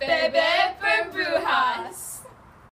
baby.